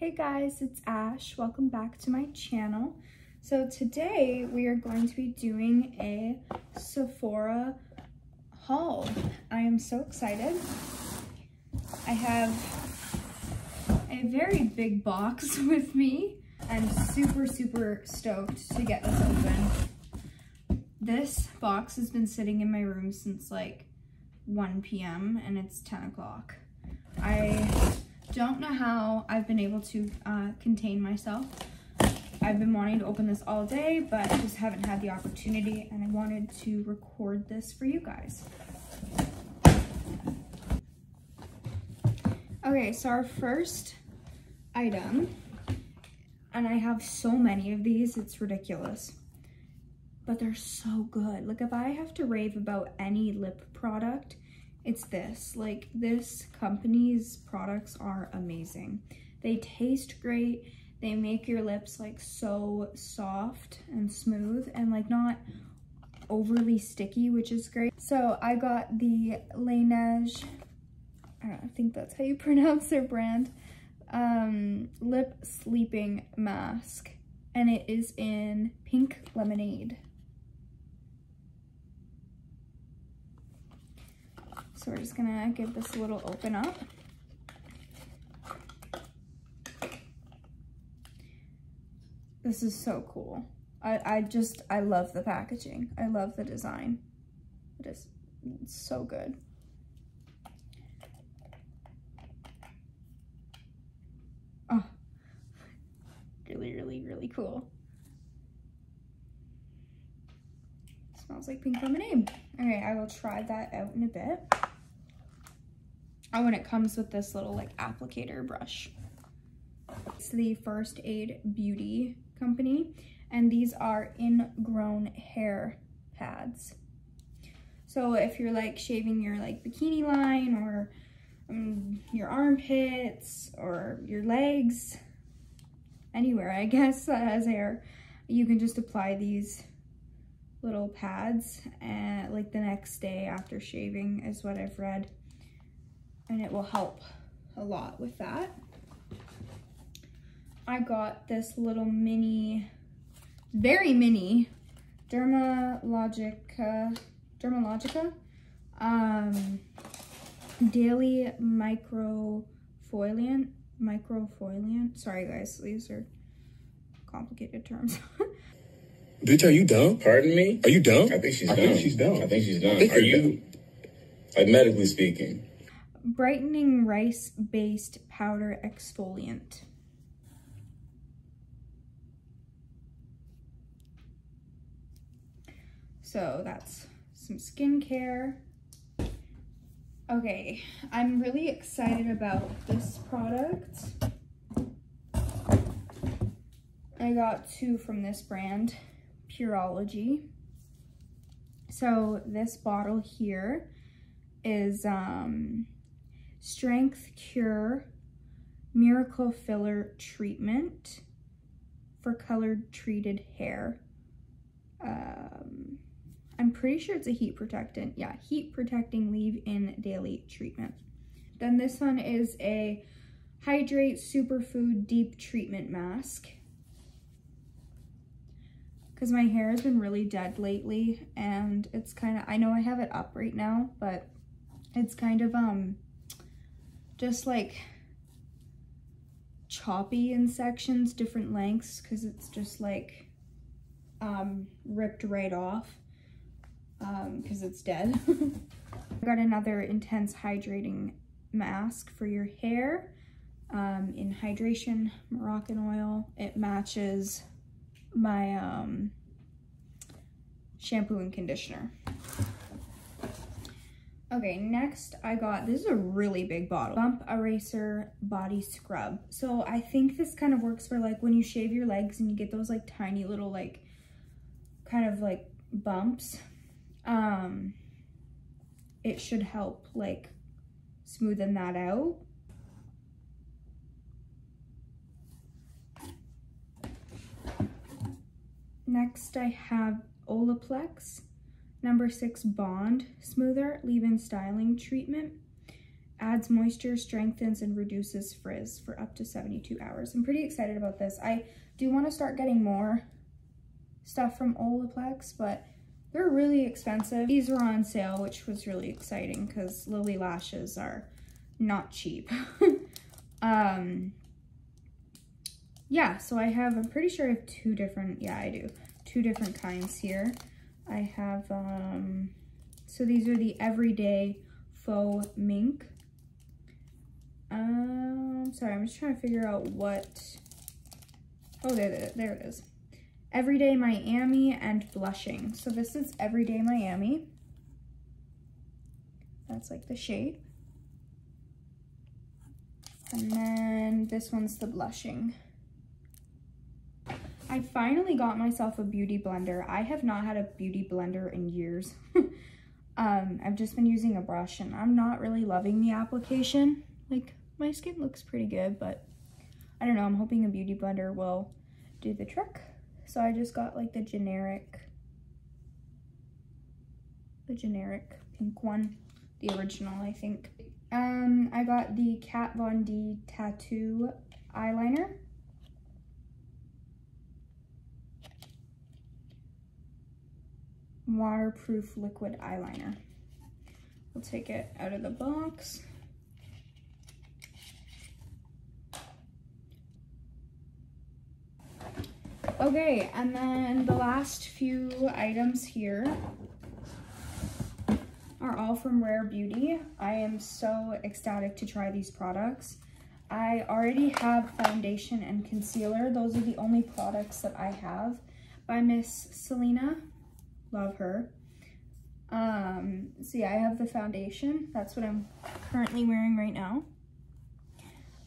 Hey guys, it's Ash. Welcome back to my channel. So today we are going to be doing a Sephora haul. I am so excited. I have a very big box with me. I'm super, super stoked to get this open. This box has been sitting in my room since like 1 p.m. and it's 10 o'clock. I don't know how I've been able to uh, contain myself. I've been wanting to open this all day, but just haven't had the opportunity, and I wanted to record this for you guys. Okay, so our first item, and I have so many of these, it's ridiculous, but they're so good. Like if I have to rave about any lip product, it's this. Like this company's products are amazing. They taste great. They make your lips like so soft and smooth and like not overly sticky, which is great. So I got the Laneige, I, think that's how you pronounce their brand, um, lip sleeping mask. And it is in pink lemonade. So we're just gonna give this a little open up. This is so cool. I, I just, I love the packaging. I love the design. It is so good. Oh, really, really, really cool. Smells like pink lemonade. Okay, I will try that out in a bit. And it comes with this little like applicator brush. It's the First Aid Beauty Company, and these are ingrown hair pads. So if you're like shaving your like bikini line or um, your armpits or your legs, anywhere I guess that has hair, you can just apply these little pads and like the next day after shaving is what I've read and it will help a lot with that. I got this little mini, very mini Dermalogica, Dermalogica um, daily microfoliant, microfoliant. Sorry guys, these are complicated terms. Bitch, are you dumb? Pardon me? Are you dumb? I think she's I dumb. think she's dumb. I think she's dumb. think Are you're you, like medically speaking? Brightening rice-based powder exfoliant. So that's some skincare. Okay, I'm really excited about this product. I got two from this brand, Pureology. So this bottle here is um, Strength Cure Miracle Filler Treatment for colored treated hair. Um, I'm pretty sure it's a heat protectant. Yeah, heat protecting leave-in daily treatment. Then this one is a Hydrate Superfood Deep Treatment Mask. Because my hair has been really dead lately and it's kind of, I know I have it up right now, but it's kind of, um, just like choppy in sections, different lengths, because it's just like um, ripped right off because um, it's dead. I got another intense hydrating mask for your hair um, in hydration Moroccanoil. It matches my um, shampoo and conditioner. Okay, next I got, this is a really big bottle, Bump Eraser Body Scrub. So I think this kind of works for like when you shave your legs and you get those like tiny little like, kind of like bumps. Um, it should help like smoothen that out. Next I have Olaplex number six bond smoother leave-in styling treatment adds moisture, strengthens, and reduces frizz for up to 72 hours. I'm pretty excited about this. I do want to start getting more stuff from Olaplex, but they're really expensive. These were on sale, which was really exciting because Lilly lashes are not cheap. um, yeah, so I have, I'm pretty sure I have two different, yeah, I do, two different kinds here. I have, um, so these are the Everyday Faux Mink. Um, sorry, I'm just trying to figure out what, oh, there, there it is. Everyday Miami and Blushing. So this is Everyday Miami. That's like the shape. And then this one's the Blushing. I finally got myself a beauty blender. I have not had a beauty blender in years. um, I've just been using a brush and I'm not really loving the application. Like my skin looks pretty good, but I don't know. I'm hoping a beauty blender will do the trick. So I just got like the generic, the generic pink one, the original, I think. Um, I got the Kat Von D Tattoo eyeliner. Waterproof liquid eyeliner. We'll take it out of the box. Okay, and then the last few items here are all from Rare Beauty. I am so ecstatic to try these products. I already have foundation and concealer. Those are the only products that I have by Miss Selena. Love her. Um, so yeah, I have the foundation. That's what I'm currently wearing right now.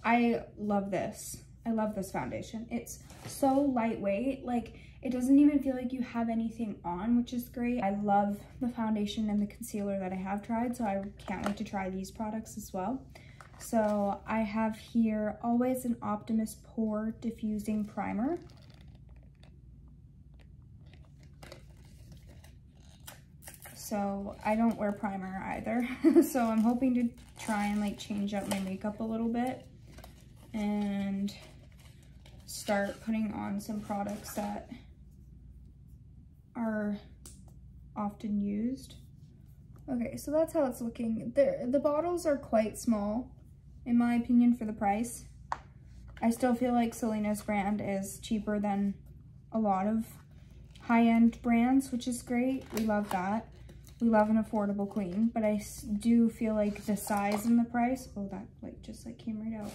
I love this. I love this foundation. It's so lightweight. Like, it doesn't even feel like you have anything on, which is great. I love the foundation and the concealer that I have tried, so I can't wait to try these products as well. So I have here Always an Optimist Pore Diffusing Primer. So I don't wear primer either. so I'm hoping to try and like change up my makeup a little bit. And start putting on some products that are often used. Okay, so that's how it's looking. The, the bottles are quite small, in my opinion, for the price. I still feel like Selena's brand is cheaper than a lot of high-end brands, which is great. We love that. We love an affordable queen, but I do feel like the size and the price, oh, that like just like came right out.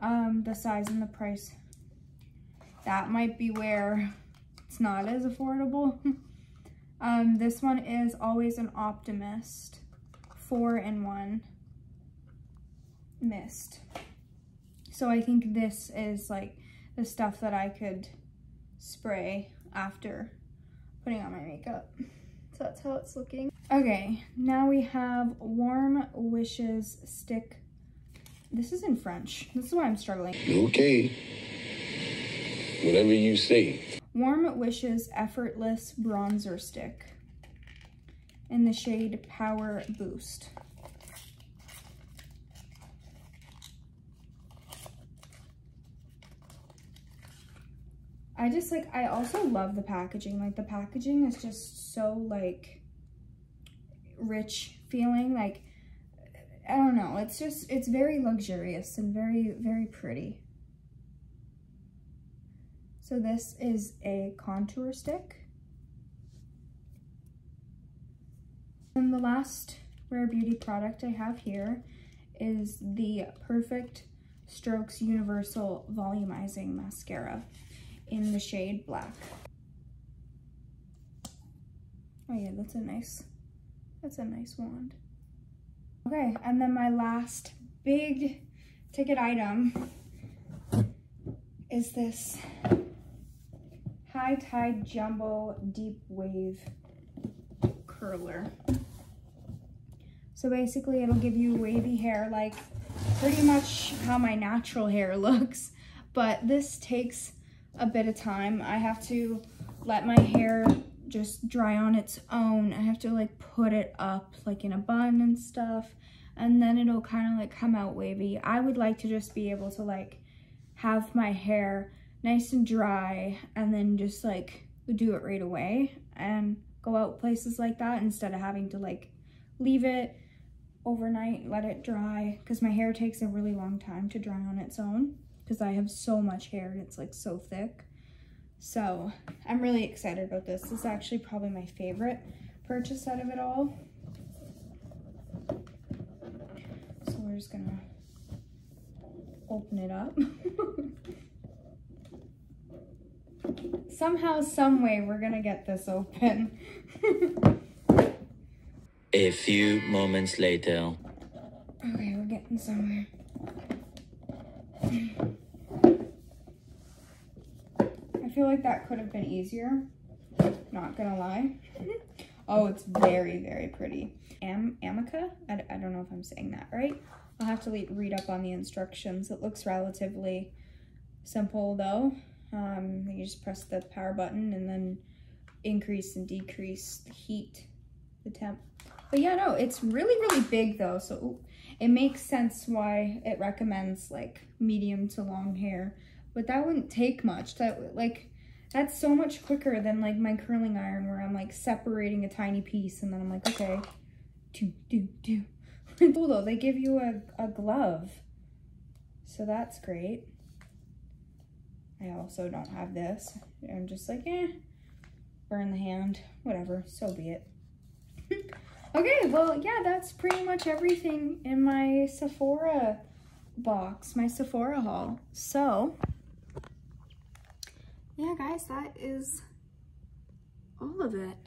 Um, the size and the price that might be where it's not as affordable. um, this one is Always an Optimist, four in one mist. So I think this is like the stuff that I could spray after putting on my makeup. So that's how it's looking. Okay, now we have Warm Wishes Stick. This is in French. This is why I'm struggling. Okay. Whatever you say. Warm Wishes Effortless Bronzer Stick in the shade Power Boost. I just like, I also love the packaging. Like the packaging is just so like rich feeling. Like, I don't know. It's just, it's very luxurious and very, very pretty. So this is a contour stick. And the last Rare Beauty product I have here is the Perfect Strokes Universal Volumizing Mascara in the shade Black. Oh yeah, that's a nice, that's a nice wand. Okay, and then my last big ticket item is this High Tide Jumbo Deep Wave Curler. So basically it'll give you wavy hair like pretty much how my natural hair looks. But this takes a bit of time. I have to let my hair just dry on its own. I have to like put it up like in a bun and stuff. and then it'll kind of like come out wavy. I would like to just be able to like have my hair nice and dry and then just like do it right away and go out places like that instead of having to like leave it overnight, let it dry because my hair takes a really long time to dry on its own because I have so much hair and it's like so thick. So I'm really excited about this. This is actually probably my favorite purchase out of it all. So we're just gonna open it up. Somehow, some way, we're gonna get this open. A few moments later. Okay, we're getting somewhere. I feel that could have been easier. Not gonna lie. oh, it's very, very pretty. Am Amika? I, I don't know if I'm saying that right. I'll have to read up on the instructions. It looks relatively simple though. Um, you just press the power button and then increase and decrease the heat, the temp. But yeah, no, it's really, really big though. So it makes sense why it recommends like medium to long hair. But that wouldn't take much. That like, that's so much quicker than like my curling iron where I'm like separating a tiny piece and then I'm like, okay, do, do, do. cool though, they give you a, a glove. So that's great. I also don't have this. I'm just like, eh, burn the hand, whatever, so be it. okay, well, yeah, that's pretty much everything in my Sephora box, my Sephora haul. So, yeah, guys, that is all of it.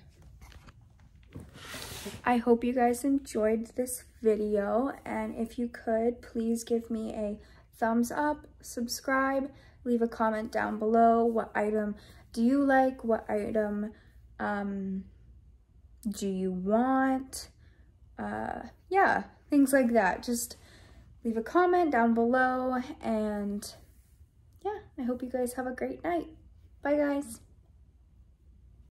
I hope you guys enjoyed this video, and if you could, please give me a thumbs up, subscribe, leave a comment down below. What item do you like? What item um, do you want? Uh, yeah, things like that. Just leave a comment down below and yeah, I hope you guys have a great night. Bye guys.